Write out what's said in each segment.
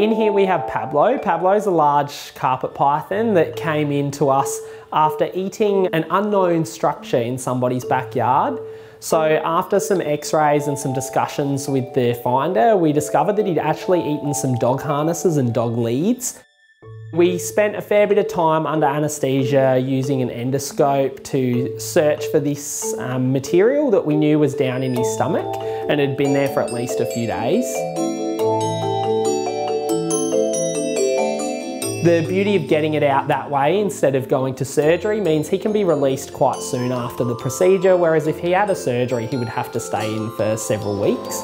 In here we have Pablo. Pablo's a large carpet python that came into us after eating an unknown structure in somebody's backyard. So after some x-rays and some discussions with the finder, we discovered that he'd actually eaten some dog harnesses and dog leads. We spent a fair bit of time under anaesthesia using an endoscope to search for this um, material that we knew was down in his stomach and had been there for at least a few days. The beauty of getting it out that way instead of going to surgery means he can be released quite soon after the procedure, whereas if he had a surgery, he would have to stay in for several weeks.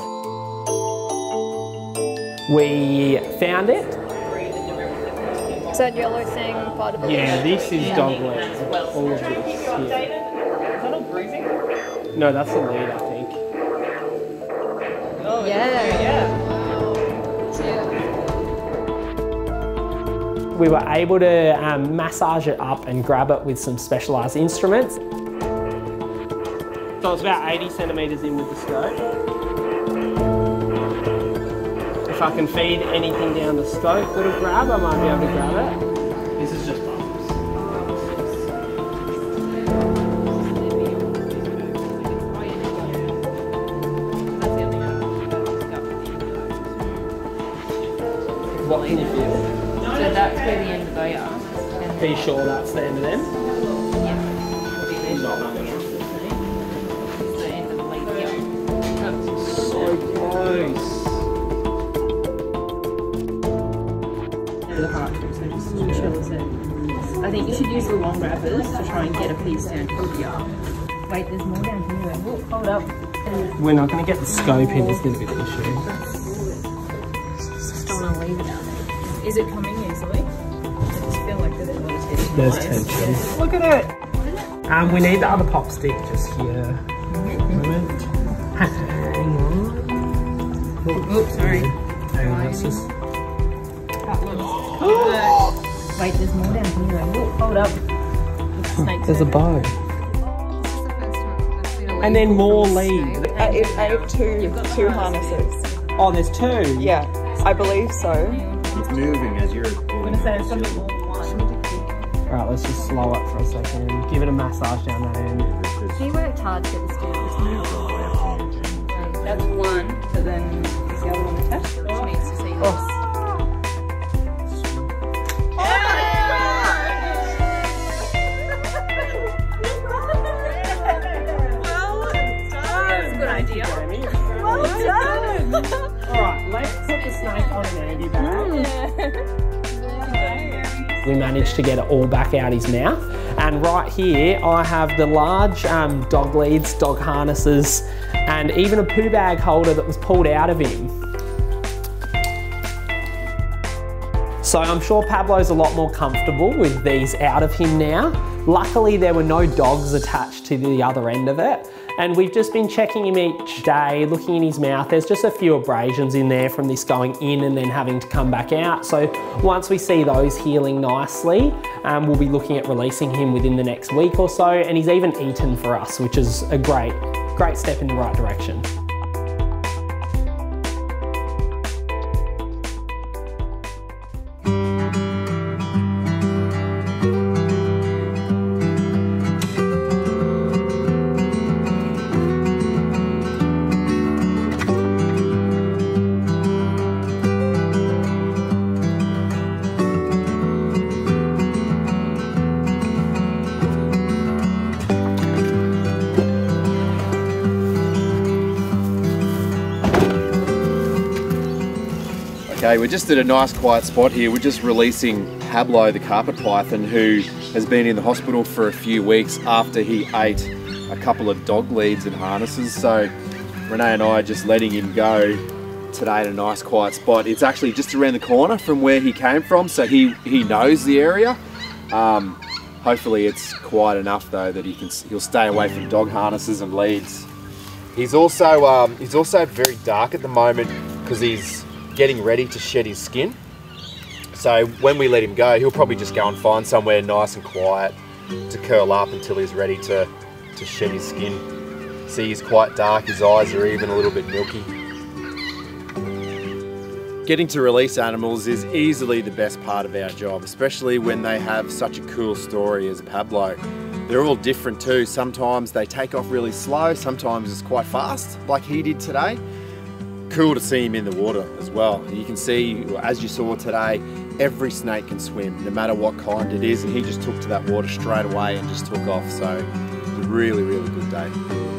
We found it. Is that yellow thing part of it? Yeah, this is dog lead. All of this. Is that all bruising? No, that's the lead, I think. Oh, Yeah. yeah. We were able to um, massage it up and grab it with some specialised instruments. So it's about 80 centimetres in with the scope. If I can feed anything down the scope that'll grab, I might be able to grab it. This is just bumps. What can you feel? So that's where the end of they are. Are you sure that's the end of them? yeah. Not It's the end of the lead here. So close. The heart so chills it. I think you should use the long wrappers to try and get a piece down here. Wait, there's more down here. Look, hold up. We're not going to get the scope in, it's going to be the issue. Just don't want to leave it out there. Is it coming easily? I just feel like there's a lot of tension. There's Nice. tension. Look at it. Um, we need the other pop stick just here. Hang on. Oops, sorry. Hang on, let's just. Wait, there's more down here. Look, hold up. It's There's a bow. And then more lead. I ate, I ate two, two harnesses. Oh, there's two. Yeah, I believe so. It's moving as you're I'm gonna say it. it's gonna be more than one. Right, let's just slow it for a second. Give it a massage down that end. He worked hard to get this down. That's one, but then is the other one attached? She needs to oh. see this. We managed to get it all back out his mouth. And right here, I have the large um, dog leads, dog harnesses, and even a poo bag holder that was pulled out of him. So I'm sure Pablo's a lot more comfortable with these out of him now. Luckily, there were no dogs attached to the other end of it. And we've just been checking him each day, looking in his mouth. There's just a few abrasions in there from this going in and then having to come back out. So once we see those healing nicely, um, we'll be looking at releasing him within the next week or so. And he's even eaten for us, which is a great, great step in the right direction. Okay, we're just at a nice quiet spot here. We're just releasing Pablo, the carpet python, who has been in the hospital for a few weeks after he ate a couple of dog leads and harnesses. So Renee and I are just letting him go today in a nice quiet spot. It's actually just around the corner from where he came from, so he, he knows the area. Um, hopefully it's quiet enough though that he can he'll stay away from dog harnesses and leads. He's also um, he's also very dark at the moment because he's getting ready to shed his skin. So when we let him go, he'll probably just go and find somewhere nice and quiet to curl up until he's ready to, to shed his skin. See, he's quite dark, his eyes are even a little bit milky. Getting to release animals is easily the best part of our job, especially when they have such a cool story as Pablo. They're all different too. Sometimes they take off really slow, sometimes it's quite fast, like he did today. Cool to see him in the water as well. You can see, as you saw today, every snake can swim, no matter what kind it is, and he just took to that water straight away and just took off. So, it was a really, really good day.